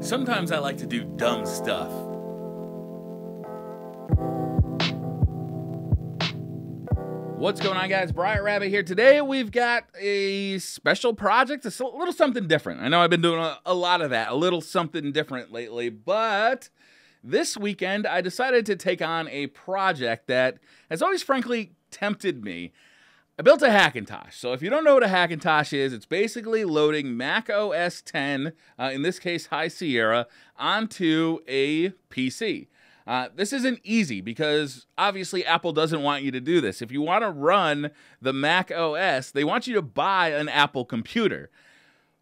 Sometimes I like to do dumb stuff. What's going on, guys? Briar Rabbit here. Today we've got a special project, a little something different. I know I've been doing a, a lot of that, a little something different lately, but this weekend I decided to take on a project that has always, frankly, tempted me. I built a Hackintosh. So if you don't know what a Hackintosh is, it's basically loading Mac OS 10, uh, in this case High Sierra, onto a PC. Uh, this isn't easy because obviously Apple doesn't want you to do this. If you want to run the Mac OS, they want you to buy an Apple computer.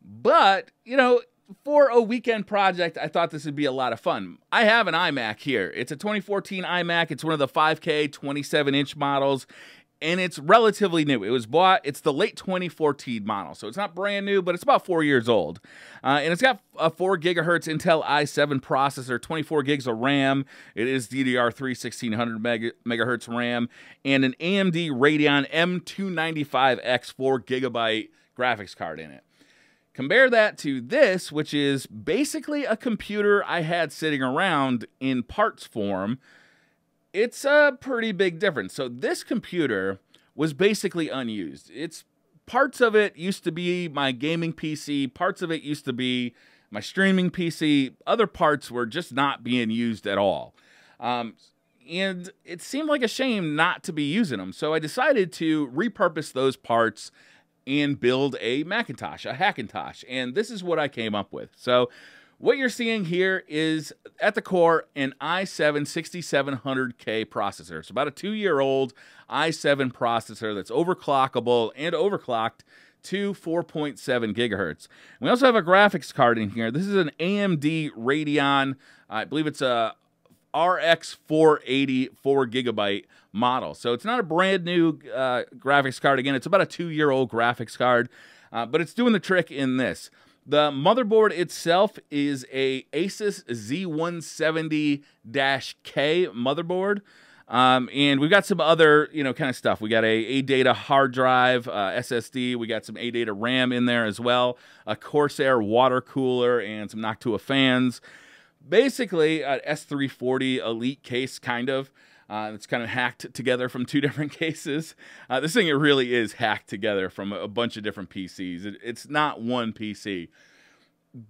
But, you know, for a weekend project, I thought this would be a lot of fun. I have an iMac here. It's a 2014 iMac. It's one of the 5K 27 inch models and it's relatively new. It was bought, it's the late 2014 model, so it's not brand new, but it's about four years old. Uh, and it's got a 4 gigahertz Intel i7 processor, 24 gigs of RAM. It is DDR3 1600 mega, megahertz RAM, and an AMD Radeon M295X 4 gigabyte graphics card in it. Compare that to this, which is basically a computer I had sitting around in parts form it's a pretty big difference. So this computer was basically unused. It's parts of it used to be my gaming PC, parts of it used to be my streaming PC, other parts were just not being used at all. Um, and it seemed like a shame not to be using them. So I decided to repurpose those parts and build a Macintosh, a Hackintosh. And this is what I came up with. So what you're seeing here is, at the core, an i7 6700K processor. It's about a two-year-old i7 processor that's overclockable and overclocked to 4.7 gigahertz. We also have a graphics card in here. This is an AMD Radeon, I believe it's a RX 480 4 gigabyte model. So it's not a brand new uh, graphics card. Again, it's about a two-year-old graphics card, uh, but it's doing the trick in this. The motherboard itself is a Asus Z170-K motherboard. Um, and we've got some other, you know, kind of stuff. We got a ADATA hard drive, uh, SSD. We got some ADATA RAM in there as well. A Corsair water cooler and some Noctua fans. Basically, an S340 Elite case, kind of. Uh, it's kind of hacked together from two different cases. Uh, this thing it really is hacked together from a, bunch of different PCs. It, it's not one PC.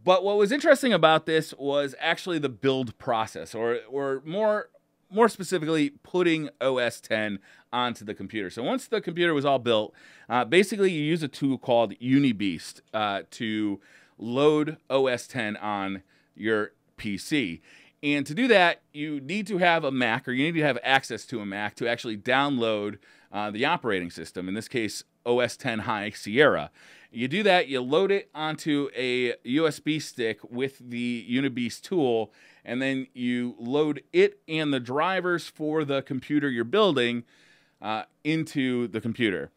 But what was interesting about this was actually the build process, or or more more specifically, putting OS 10 onto the computer. So once the computer was all built, uh, basically you use a tool called UniBeast uh, to load OS 10 on your PC. And to do that, you need to have a Mac or you need to have access to a Mac to actually download uh, the operating system, in this case, OS 10 High Sierra. You do that, you load it onto a USB stick with the Unibeast tool, and then you load it and the drivers for the computer you're building uh, into the computer.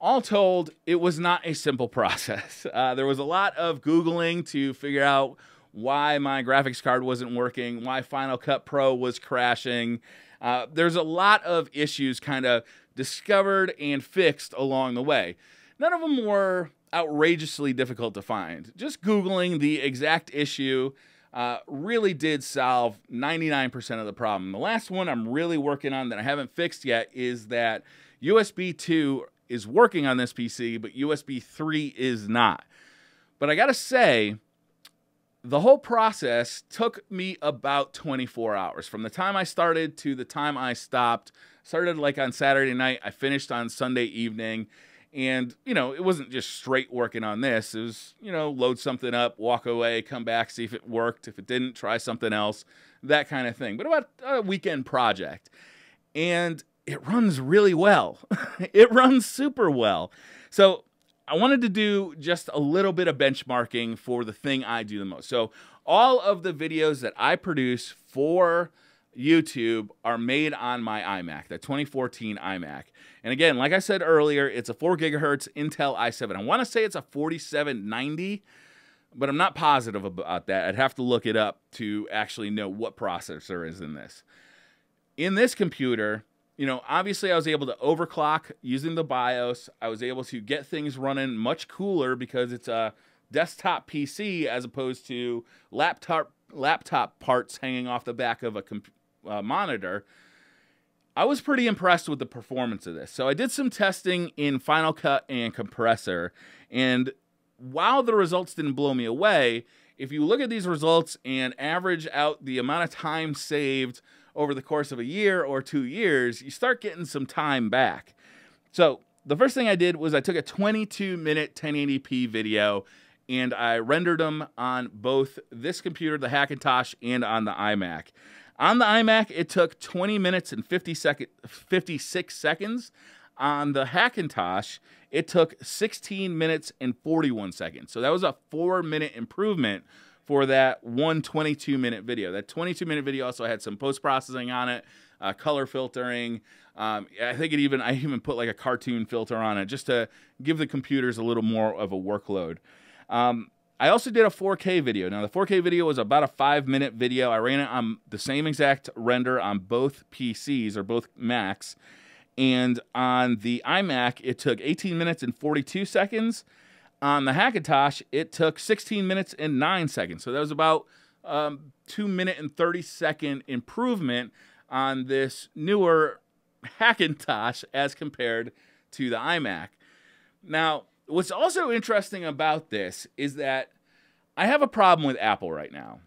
All told, it was not a simple process. Uh, there was a lot of Googling to figure out why my graphics card wasn't working, why Final Cut Pro was crashing. Uh, there's a lot of issues kind of discovered and fixed along the way. None of them were outrageously difficult to find. Just Googling the exact issue uh, really did solve 99% of the problem. The last one I'm really working on that I haven't fixed yet is that USB 2 is working on this PC, but USB 3 is not. But I gotta say, the whole process took me about 24 hours from the time I started to the time I stopped. Started like on Saturday night, I finished on Sunday evening. And, you know, it wasn't just straight working on this. It was, you know, load something up, walk away, come back, see if it worked. If it didn't, try something else, that kind of thing. But about a weekend project. And it runs really well. it runs super well. So I wanted to do just a little bit of benchmarking for the thing I do the most. So all of the videos that I produce for YouTube are made on my iMac, the 2014 iMac. And again, like I said earlier, it's a 4 gigahertz Intel i7. I want to say it's a 4790, but I'm not positive about that. I'd have to look it up to actually know what processor is in this. In this computer, you know, obviously I was able to overclock using the BIOS. I was able to get things running much cooler because it's a desktop PC as opposed to laptop laptop parts hanging off the back of a uh, monitor. I was pretty impressed with the performance of this. So I did some testing in Final Cut and Compressor, and while the results didn't blow me away, if you look at these results and average out the amount of time saved over the course of a year or two years, you start getting some time back. So the first thing I did was I took a 22 minute 1080p video and I rendered them on both this computer, the Hackintosh, and on the iMac. On the iMac, it took 20 minutes and 50 second, 56 seconds. On the Hackintosh, it took 16 minutes and 41 seconds. So that was a four minute improvement for that one 22 minute video. That 22 minute video also had some post processing on it, uh, color filtering. Um, I think it even I even put like a cartoon filter on it just to give the computers a little more of a workload. Um, I also did a 4K video. Now the 4K video was about a five minute video. I ran it on the same exact render on both PCs or both Macs. And on the iMac, it took 18 minutes and 42 seconds. On the Hackintosh, it took 16 minutes and 9 seconds. So that was about um, 2 minute and 30 second improvement on this newer Hackintosh as compared to the iMac. Now, what's also interesting about this is that I have a problem with Apple right now.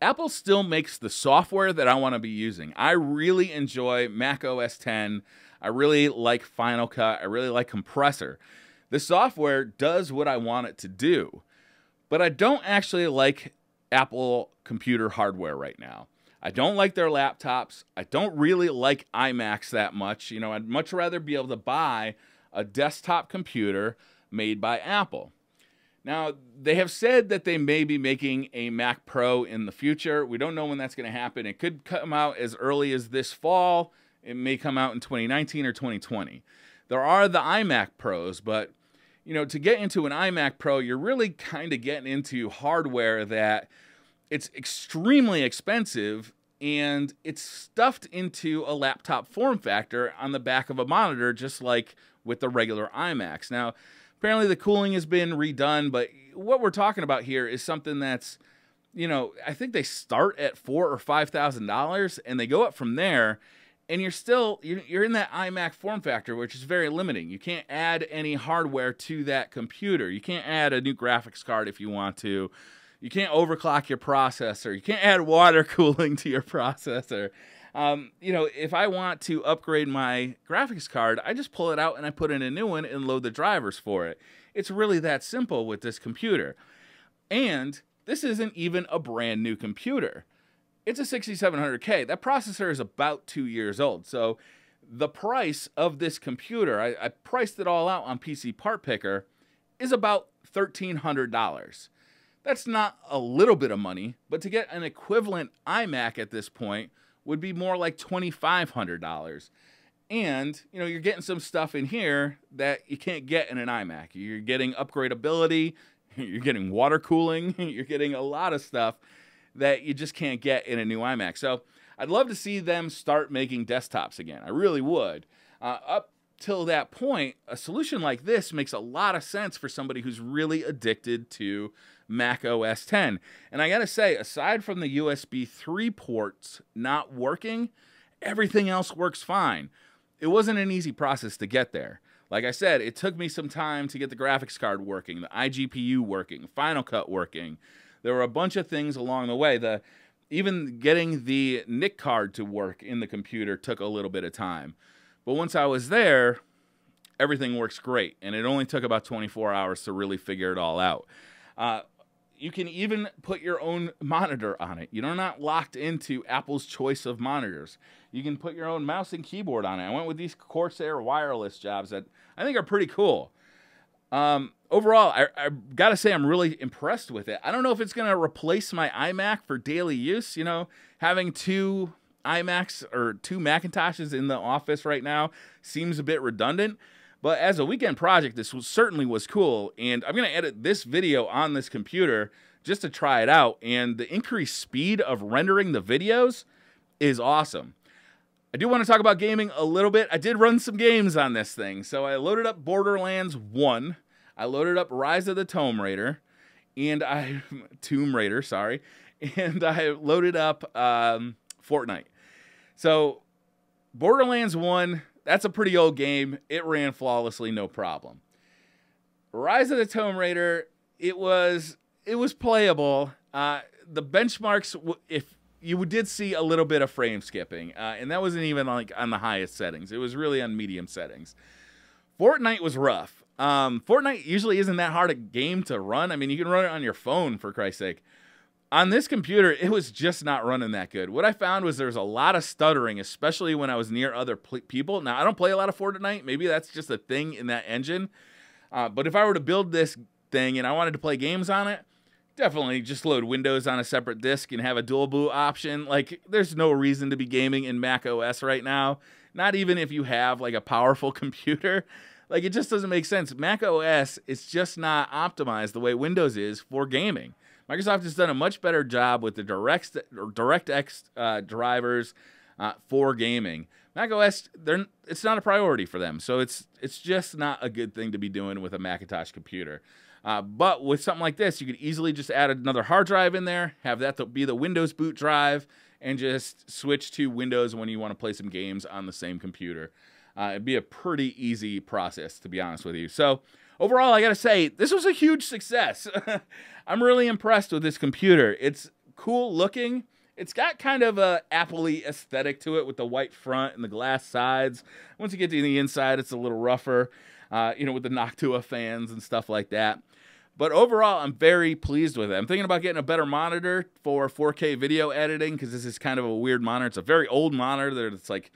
Apple still makes the software that I want to be using. I really enjoy Mac OS 10. I really like Final Cut. I really like Compressor. The software does what I want it to do, but I don't actually like Apple computer hardware right now. I don't like their laptops. I don't really like iMacs that much. You know, I'd much rather be able to buy a desktop computer made by Apple. Now, they have said that they may be making a Mac Pro in the future. We don't know when that's going to happen. It could come out as early as this fall. It may come out in 2019 or 2020. There are the iMac Pros, but you know, to get into an iMac Pro, you're really kind of getting into hardware that it's extremely expensive and it's stuffed into a laptop form factor on the back of a monitor just like with the regular iMacs. Now, Apparently, the cooling has been redone, but what we're talking about here is something that's, you know, I think they start at four or five thousand dollars, and they go up from there. And you're still you're in that iMac form factor, which is very limiting. You can't add any hardware to that computer. You can't add a new graphics card if you want to. You can't overclock your processor. You can't add water cooling to your processor. Um, you know, if I want to upgrade my graphics card, I just pull it out and I put in a new one and load the drivers for it. It's really that simple with this computer. And this isn't even a brand new computer. It's a 6700K. That processor is about two years old. So the price of this computer, I, I priced it all out on PC Part Picker, is about $1,300. That's not a little bit of money, but to get an equivalent iMac at this point would be more like $2,500. And, you know, you're getting some stuff in here that you can't get in an iMac. You're getting upgradability, you're getting water cooling, you're getting a lot of stuff that you just can't get in a new iMac. So I'd love to see them start making desktops again. I really would. Uh, up till that point, a solution like this makes a lot of sense for somebody who's really addicted to Mac OS 10. And I got to say, aside from the USB 3 ports not working, everything else works fine. It wasn't an easy process to get there. Like I said, it took me some time to get the graphics card working, the iGPU working, Final Cut working. There were a bunch of things along the way. The even getting the NIC card to work in the computer took a little bit of time. But once I was there, everything works great. And it only took about 24 hours to really figure it all out. Uh, you can even put your own monitor on it. You're not locked into Apple's choice of monitors. You can put your own mouse and keyboard on it. I went with these Corsair wireless jobs that I think are pretty cool. Um, overall, I, I got to say I'm really impressed with it. I don't know if it's to replace my iMac for daily use. You know, having two iMacs or two Macintoshes in the office right now seems a bit redundant. But as a weekend project, this was, certainly was cool. And I'm going to edit this video on this computer just to try it out. And the increased speed of rendering the videos is awesome. I do want to talk about gaming a little bit. I did run some games on this thing. So I loaded up Borderlands 1. I loaded up Rise of the Tomb Raider, and I Tomb Raider, sorry, and I loaded up um, Fortnite. So Borderlands 1, that's a pretty old game. It ran flawlessly, no problem. Rise of the Tomb Raider, it was it was playable. Uh, the benchmarks, if you did see a little bit of frame skipping, uh, and that wasn't even like on the highest settings. It was really on medium settings. Fortnite was rough. Um, Fortnite usually isn't that hard a game to run. I mean, you can run it on your phone for Christ's sake. On this computer, it was just not running that good. What I found was there was a lot of stuttering, especially when I was near other people. Now, I don't play a lot of Fortnite. Maybe that's just a thing in that engine. Uh, but if I were to build this thing and I wanted to play games on it, definitely just load Windows on a separate disk and have a dual boot option. Like, there's no reason to be gaming in Mac OS right now. Not even if you have like a powerful computer. Like it just doesn't make sense. Mac OS is just not optimized the way Windows is for gaming. Microsoft has done a much better job with the direct DirectX uh, drivers uh, for gaming. Mac OS, they're, it's not a priority for them, so it's it's just not a good thing to be doing with a Macintosh computer. Uh, but with something like this, you could easily just add another hard drive in there, have that be the Windows boot drive, and just switch to Windows when you want to play some games on the same computer. Uh, it'd be a pretty easy process, to be honest with you. So, overall, I got to say, this was a huge success. I'm really impressed with this computer. It's cool looking. It's got kind of a appley aesthetic to it with the white front and the glass sides. Once you get to the inside, it's a little rougher, uh, you know, with the Noctua fans and stuff like that. But overall, I'm very pleased with it. I'm thinking about getting a better monitor for 4K video editing because this is kind of a weird monitor. It's a very old monitor that's like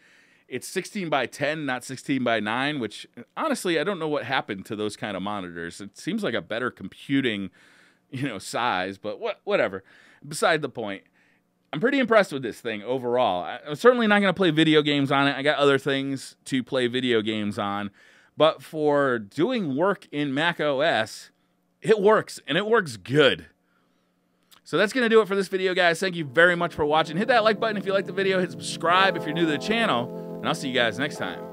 it's 16 by 10, not 16 by 9, which honestly, I don't know what happened to those kind of monitors. It seems like a better computing, you know, size, but what whatever. Beside the point. I'm pretty impressed with this thing overall. I'm certainly not going to play video games on it. I got other things to play video games on. But for doing work in Mac OS, it works and it works good. So that's going to do it for this video, guys. Thank you very much for watching. Hit that like button if you like the video. Hit subscribe if you're new to the channel. And I'll see you guys next time.